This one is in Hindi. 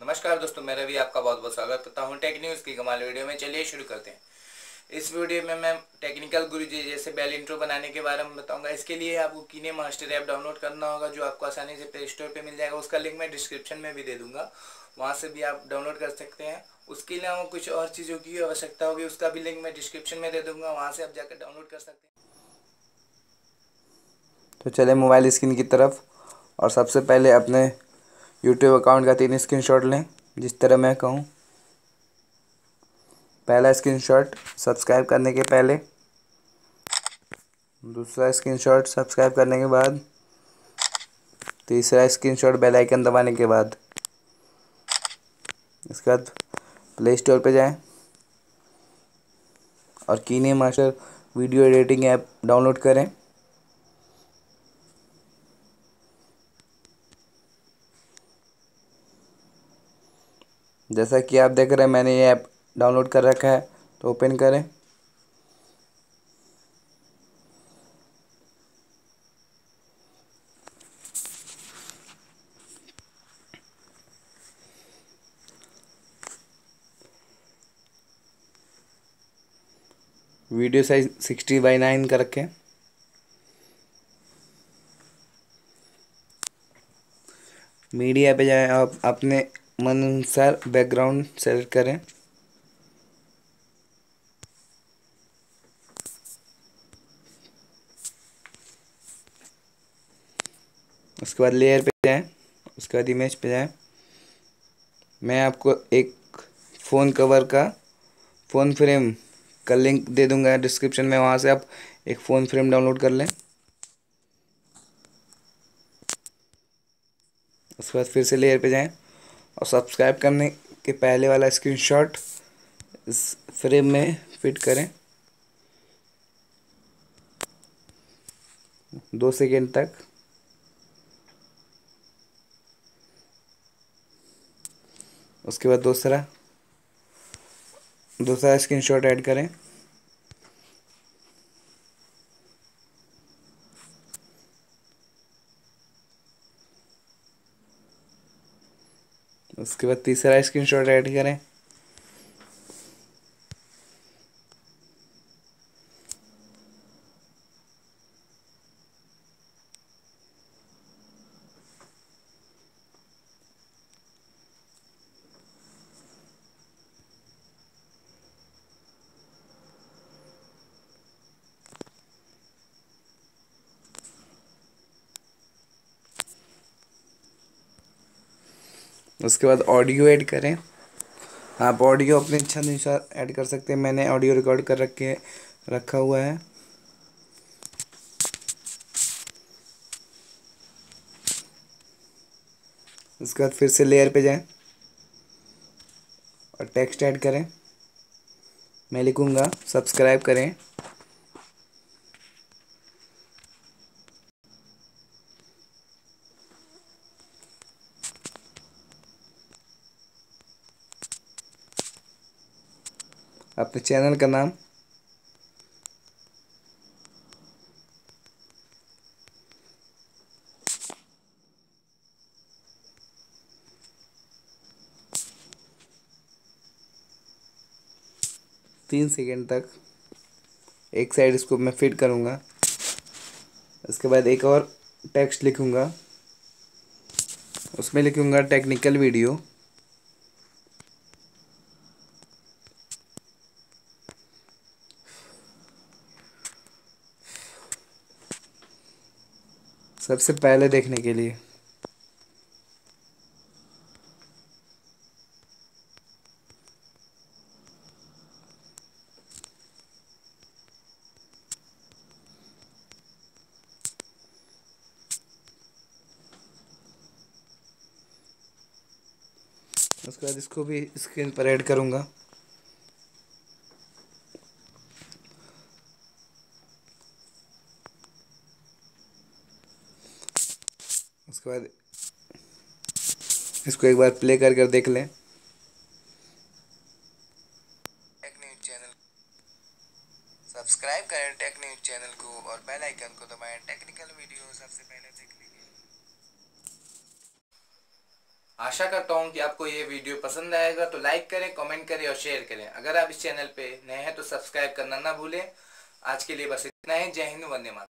नमस्कार दोस्तों मेरा भी आपका बहुत बहुत स्वागत करता हूँ टेक न्यूज़ की कमाल वीडियो में। चलिए शुरू करते हैं। इस वीडियो में मैं टेक्निकल गुरु जी जैसे बेल इंट्रो बनाने के बारे में बताऊँगा। इसके लिए आपको कीने मास्टर ऐप डाउनलोड करना होगा, जो आपको आसानी से प्ले स्टोर पर मिल जाएगा। उसका लिंक मैं डिस्क्रिप्शन में भी दे दूँगा। वहाँ से भी आप डाउनलोड कर सकते हैं। उसके लिए अलावा कुछ और चीज़ों की आवश्यकता होगी, उसका भी लिंक मैं डिस्क्रिप्शन में दे दूँगा। वहाँ से आप जाकर डाउनलोड कर सकते हैं। तो चले मोबाइल स्क्रीन की तरफ़। और सबसे पहले अपने यूट्यूब अकाउंट का तीन स्क्रीनशॉट लें, जिस तरह मैं कहूँ। पहला स्क्रीनशॉट सब्सक्राइब करने के पहले। दूसरा स्क्रीनशॉट सब्सक्राइब करने के बाद। तीसरा स्क्रीनशॉट बेल आइकन दबाने के बाद। इसके बाद प्ले स्टोर पर जाएँ। और KineMaster video editing app download करें। जैसा कि आप देख रहे हैं, मैंने ये ऐप डाउनलोड कर रखा है तो ओपन करें। Video size sixty by nine का रखें। मीडिया पे जाएँ, आप अपने मन अनुसार बैकग्राउंड सेलेक्ट करें। उसके बाद लेयर पे जाएँ, उसके बाद इमेज पे जाएँ। मैं आपको एक फ़ोन कवर का फ़ोन फ्रेम का लिंक दे दूँगा डिस्क्रिप्शन में, वहाँ से आप एक फ़ोन फ्रेम डाउनलोड कर लें। उसके बाद फिर से लेयर पे जाएँ। और सब्सक्राइब करने के पहले वाला स्क्रीनशॉट इस फ्रेम में फिट करें। दो सेकेंड तक। उसके बाद दूसरा दूसरा स्क्रीनशॉट ऐड करें। उसके बाद तीसरा स्क्रीनशॉट ऐड करें। उसके बाद ऑडियो ऐड करें। आप ऑडियो अपने इच्छा अनुसार ऐड कर सकते हैं। मैंने ऑडियो रिकॉर्ड कर रखे रखा हुआ है। उसके बाद फिर से लेयर पे जाएँ और टेक्स्ट ऐड करें। मैं लिखूँगा सब्सक्राइब करें। अपने चैनल का नाम। तीन सेकेंड तक एक साइड इसको मैं फिट करूँगा। उसके बाद एक और टेक्स्ट लिखूँगा। उसमें लिखूँगा टेक्निकल वीडियो। सबसे पहले देखने के लिए। उसके बाद इसको भी स्क्रीन पर ऐड करूँगा। उसके बाद इसको एक बार प्ले कर कर देख लें। सब्सक्राइब करें टेक न्यूज़ चैनल को और बेल आइकन को दबाएँ। टेक्निकल वीडियो सबसे पहले देखने के आशा करता हूँ कि आपको ये वीडियो पसंद आएगा तो लाइक करें कमेंट करें और शेयर करें। अगर आप इस चैनल पे नए हैं तो सब्सक्राइब करना ना भूलें। आज के लिए बस इतना ही। जय हिंद, वंदे मातरम।